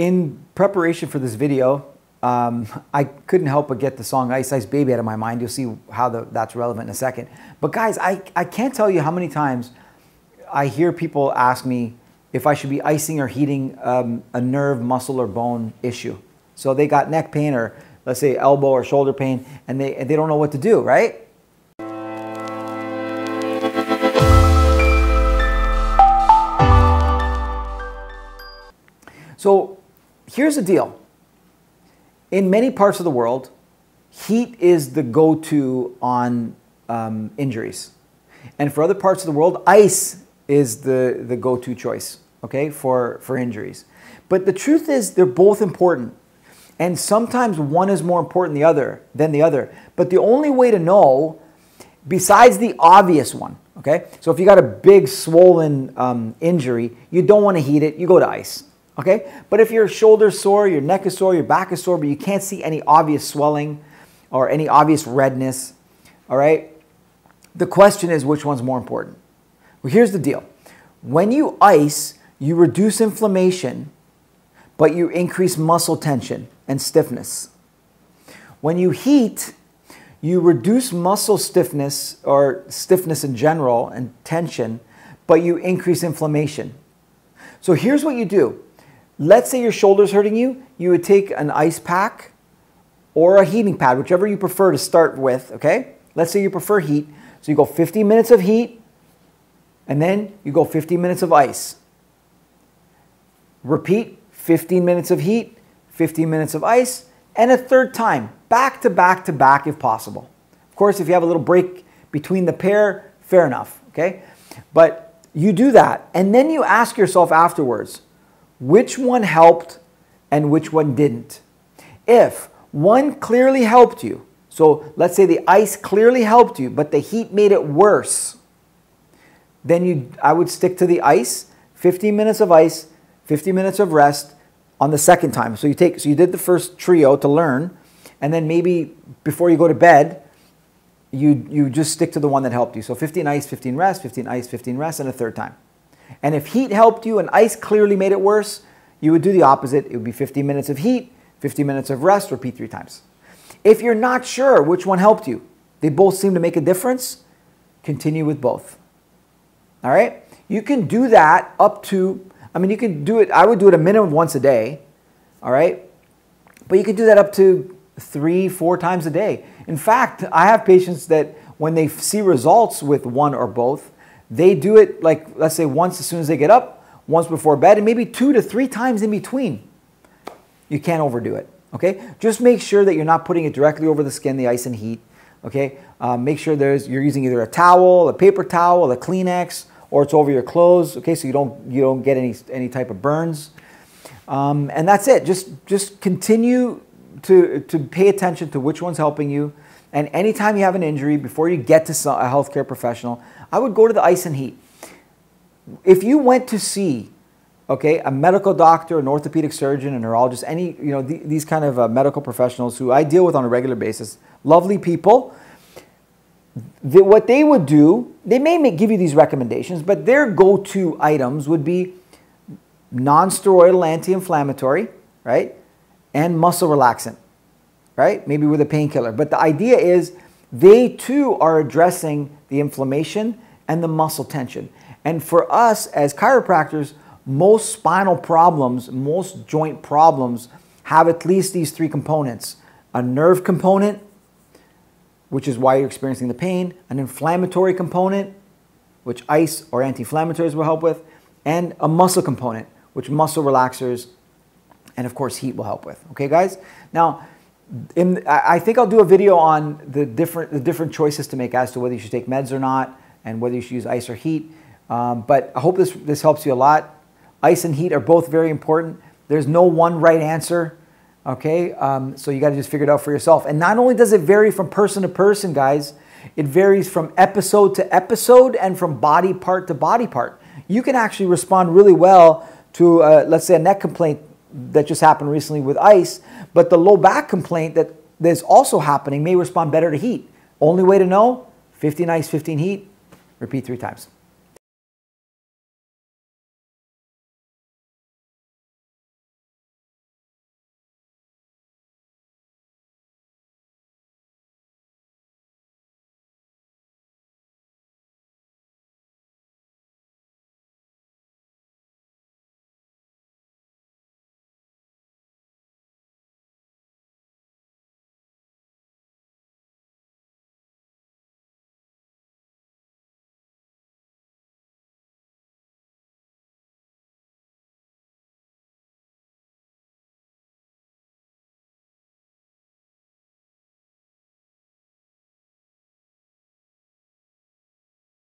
in preparation for this video, um, I couldn't help but get the song Ice Ice Baby out of my mind. You'll see how the, that's relevant in a second. But guys, I, I can't tell you how many times I hear people ask me if I should be icing or heating um, a nerve, muscle, or bone issue. So they got neck pain or let's say elbow or shoulder pain and they, and they don't know what to do, right? Here's the deal. In many parts of the world, heat is the go-to on um, injuries. And for other parts of the world, ice is the, the go-to choice, okay, for, for injuries. But the truth is they're both important. And sometimes one is more important the other than the other. But the only way to know, besides the obvious one, okay? So if you got a big swollen um, injury, you don't want to heat it, you go to ice. Okay? But if your shoulder's sore, your neck is sore, your back is sore, but you can't see any obvious swelling or any obvious redness, all right? The question is which one's more important? Well, here's the deal. When you ice, you reduce inflammation, but you increase muscle tension and stiffness. When you heat, you reduce muscle stiffness or stiffness in general and tension, but you increase inflammation. So here's what you do Let's say your shoulder's hurting you, you would take an ice pack or a heating pad, whichever you prefer to start with, okay? Let's say you prefer heat. So you go 50 minutes of heat, and then you go 50 minutes of ice. Repeat 15 minutes of heat, 15 minutes of ice, and a third time, back to back to back if possible. Of course, if you have a little break between the pair, fair enough, okay? But you do that, and then you ask yourself afterwards, which one helped and which one didn't. If one clearly helped you, so let's say the ice clearly helped you, but the heat made it worse, then you, I would stick to the ice, 15 minutes of ice, 50 minutes of rest on the second time. So you take, so you did the first trio to learn, and then maybe before you go to bed, you, you just stick to the one that helped you. So 15 ice, 15 rest, 15 ice, 15 rest, and a third time. And if heat helped you and ice clearly made it worse, you would do the opposite. It would be 50 minutes of heat, 50 minutes of rest, repeat three times. If you're not sure which one helped you, they both seem to make a difference, continue with both. All right? You can do that up to, I mean, you can do it, I would do it a minimum once a day. All right? But you can do that up to three, four times a day. In fact, I have patients that when they see results with one or both, they do it like, let's say, once as soon as they get up, once before bed, and maybe two to three times in between. You can't overdo it. Okay? Just make sure that you're not putting it directly over the skin, the ice and heat. Okay? Um, make sure there's you're using either a towel, a paper towel, a Kleenex, or it's over your clothes. Okay, so you don't you don't get any any type of burns. Um, and that's it. Just just continue to to pay attention to which one's helping you. And anytime you have an injury, before you get to a healthcare professional, I would go to the ice and heat. If you went to see, okay, a medical doctor, an orthopedic surgeon, a neurologist, any, you know, th these kind of uh, medical professionals who I deal with on a regular basis, lovely people, the, what they would do, they may make, give you these recommendations, but their go-to items would be non-steroidal anti-inflammatory, right, and muscle relaxant, right, maybe with a painkiller. But the idea is they too are addressing the inflammation and the muscle tension. And for us as chiropractors, most spinal problems, most joint problems have at least these three components a nerve component, which is why you're experiencing the pain, an inflammatory component, which ice or anti inflammatories will help with, and a muscle component, which muscle relaxers and of course heat will help with. Okay, guys? Now, in, I think I'll do a video on the different, the different choices to make as to whether you should take meds or not and whether you should use ice or heat. Um, but I hope this, this helps you a lot. Ice and heat are both very important. There's no one right answer, okay? Um, so you got to just figure it out for yourself. And not only does it vary from person to person, guys, it varies from episode to episode and from body part to body part. You can actually respond really well to, uh, let's say, a neck complaint that just happened recently with ice, but the low back complaint that is also happening may respond better to heat. Only way to know 15 ice, 15 heat. Repeat three times.